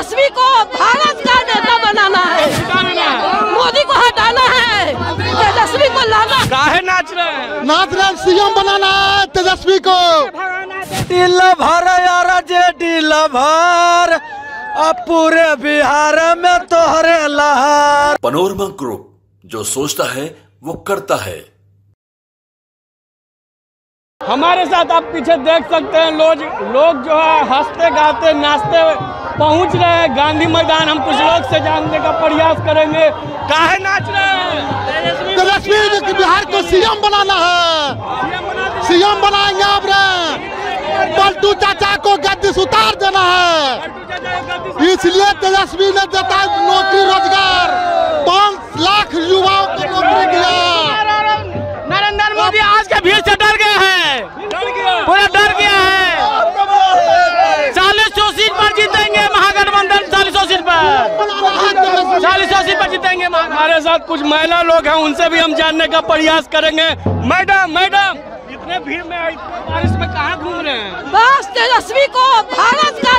तेजस्वी को भारत का नेता बनाना है। मोदी को हटाना है। तेजस्वी को लाना काहे नाच रहे हैं। नाथराज सीएम बनाना है तेजस्वी को। दिल भर यार जे दिल भर अब पूरे बिहार में तोहरे लहर। पनोरमा ग्रुप जो सोचता है वो करता है। हमारे साथ आप पीछे देख सकते हैं लोग लोग जो है हँसते गाते नाचते पहुँच रहे हैं। गांधी मैदान हम कुछ लोग से जानने का प्रयास करेंगे। काहे नाच रहे हैं? की बिहार को सीएम बनाना है। सीएम बनाएँगे अब रे। पलटू चाचा को गद्दी से उतार देना है। इसलिए तेजस्वी ने देता नौकरी रोज़गार। पाँच लाख युवाओं को नौकरी दिया हमारे साथ कुछ महिला लोग हैं, उनसे भी हम जानने का प्रयास करेंगे। मैडम मैडम, इतने भीड़ में बारिश में कहाँ घूम रहे हैं? बस तेजस्वी को भारत का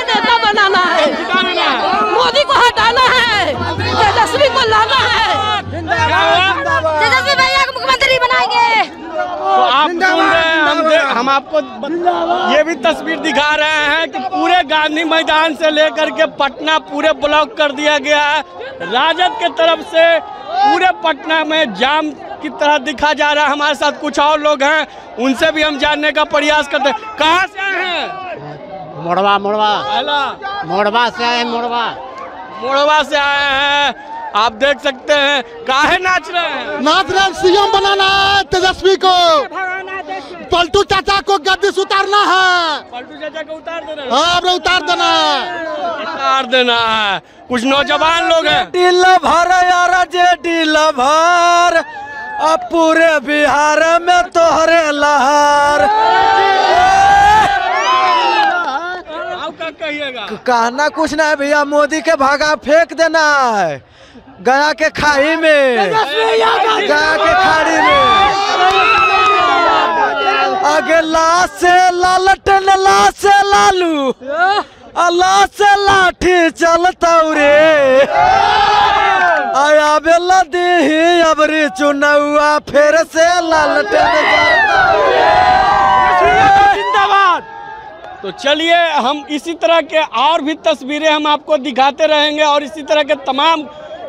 आपको ये भी तस्वीर दिखा रहे हैं कि पूरे गांधी मैदान से लेकर के पटना पूरे ब्लॉक कर दिया गया है। राजद के तरफ़ से पूरे पटना में जाम की तरह दिखा जा रहा है। हमारे साथ कुछ और लोग हैं उनसे भी हम जानने का प्रयास करते हैं। कहाँ से आए हैं? मोड़वा मोड़वा मोड़वा से आए मोड़वा मोड़वा से आए हैं। आप देख सकते हैं काहे नाच रहे हैं? नाथराज सीएम बनाना है तेजस्वी को। पलटू चाचा को गद्दी से उतारना है। पलटू चाचा को उतार देना है। हाँ अब रे उतार देना है। उतार देना है। कुछ नौजवान लोग हैं। दिल भर यार जे दिल भर अब पूरे बिहार में तोहरे लहर। कहिएगा? कहना कुछ नहीं भैया मोदी के भागा फेंक देना है। गया के खाई में गया के खाड़ी में आगे ला से लालटन ला से लालू। अल्लाह से लाठी चलता रे आया बेला दी अबरी चुनौआ फिर से लालटन जिंदाबाद। तो चलिए हम इसी तरह के और भी तस्वीरें हम आपको दिखाते रहेंगे और इसी तरह के तमाम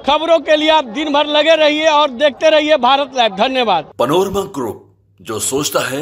खबरों के लिए आप दिन भर लगे रहिए और देखते रहिए भारत लाइव। धन्यवाद। पनोरमा ग्रुप जो सोचता है